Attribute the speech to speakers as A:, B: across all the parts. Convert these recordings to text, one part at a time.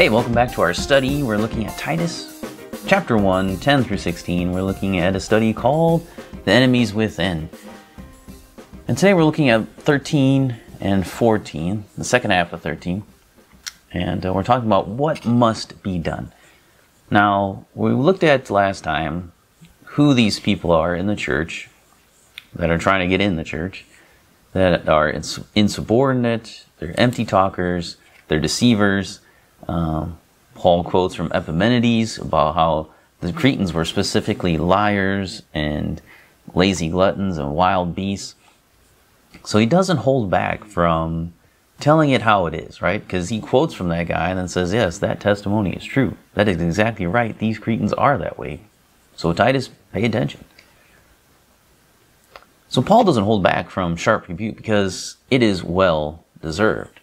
A: Hey, welcome back to our study. We're looking at Titus chapter 1, 10 through 16. We're looking at a study called The Enemies Within. And today we're looking at 13 and 14, the second half of 13. And uh, we're talking about what must be done. Now, we looked at last time who these people are in the church that are trying to get in the church, that are insubordinate, they're empty talkers, they're deceivers um, Paul quotes from Epimenides about how the Cretans were specifically liars and lazy gluttons and wild beasts. So he doesn't hold back from telling it how it is, right? Because he quotes from that guy and then says, yes, that testimony is true. That is exactly right. These Cretans are that way. So Titus, pay attention. So Paul doesn't hold back from sharp rebuke because it is well deserved.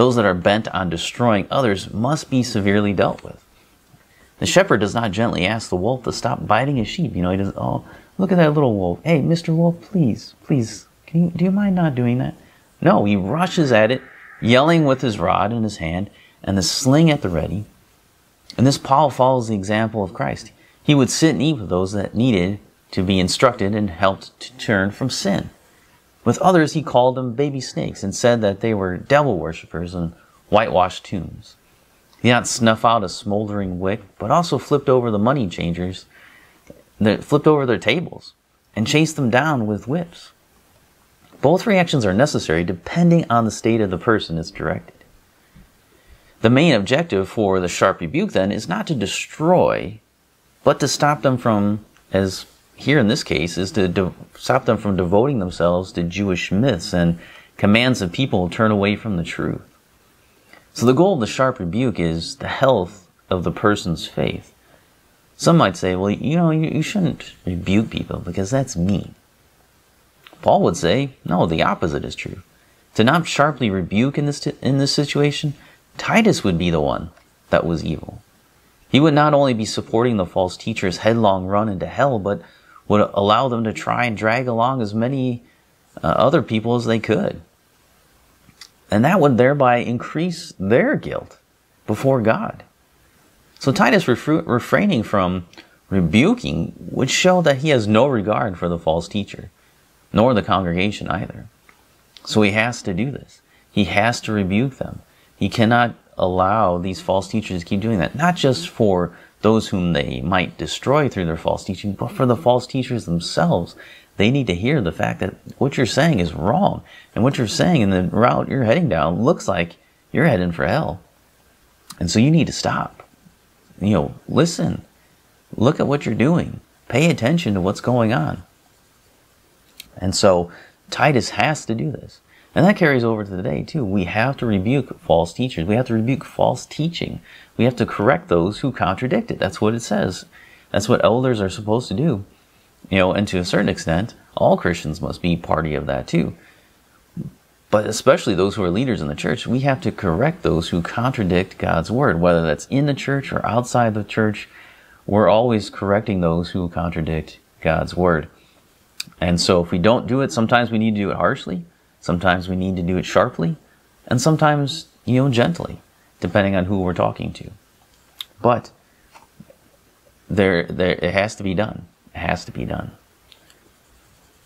A: Those that are bent on destroying others must be severely dealt with. The shepherd does not gently ask the wolf to stop biting his sheep. You know, he doesn't, oh, look at that little wolf. Hey, Mr. Wolf, please, please, can you, do you mind not doing that? No, he rushes at it, yelling with his rod in his hand and the sling at the ready. And this Paul follows the example of Christ. He would sit and eat with those that needed to be instructed and helped to turn from sin. With others, he called them baby snakes and said that they were devil worshippers and whitewashed tombs. He not snuff out a smoldering wick, but also flipped over the money changers, flipped over their tables, and chased them down with whips. Both reactions are necessary depending on the state of the person it's directed. The main objective for the sharp rebuke, then, is not to destroy, but to stop them from, as here in this case is to de- stop them from devoting themselves to Jewish myths and commands of people to turn away from the truth. So the goal of the sharp rebuke is the health of the person's faith. Some might say, well, you know, you, you shouldn't rebuke people because that's mean. Paul would say, no, the opposite is true. To not sharply rebuke in this, t- in this situation, Titus would be the one that was evil. He would not only be supporting the false teacher's headlong run into hell, but would allow them to try and drag along as many uh, other people as they could. And that would thereby increase their guilt before God. So Titus refraining from rebuking would show that he has no regard for the false teacher, nor the congregation either. So he has to do this. He has to rebuke them. He cannot allow these false teachers to keep doing that, not just for those whom they might destroy through their false teaching, but for the false teachers themselves. They need to hear the fact that what you're saying is wrong. And what you're saying and the route you're heading down looks like you're heading for hell. And so you need to stop. You know, listen. Look at what you're doing. Pay attention to what's going on. And so Titus has to do this. And that carries over to today too. We have to rebuke false teachers. We have to rebuke false teaching. We have to correct those who contradict it. That's what it says. That's what elders are supposed to do. You know, and to a certain extent, all Christians must be party of that too. But especially those who are leaders in the church, we have to correct those who contradict God's word, whether that's in the church or outside the church. We're always correcting those who contradict God's word. And so if we don't do it, sometimes we need to do it harshly. Sometimes we need to do it sharply, and sometimes, you know, gently, depending on who we're talking to. But there, there, it has to be done. It has to be done.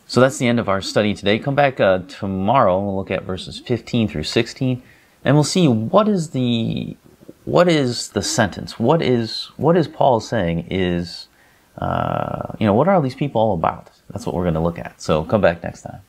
A: So that's the end of our study today. Come back uh, tomorrow. We'll look at verses 15 through 16, and we'll see what is the what is the sentence. What is what is Paul saying is uh, you know what are these people all about? That's what we're going to look at. So come back next time.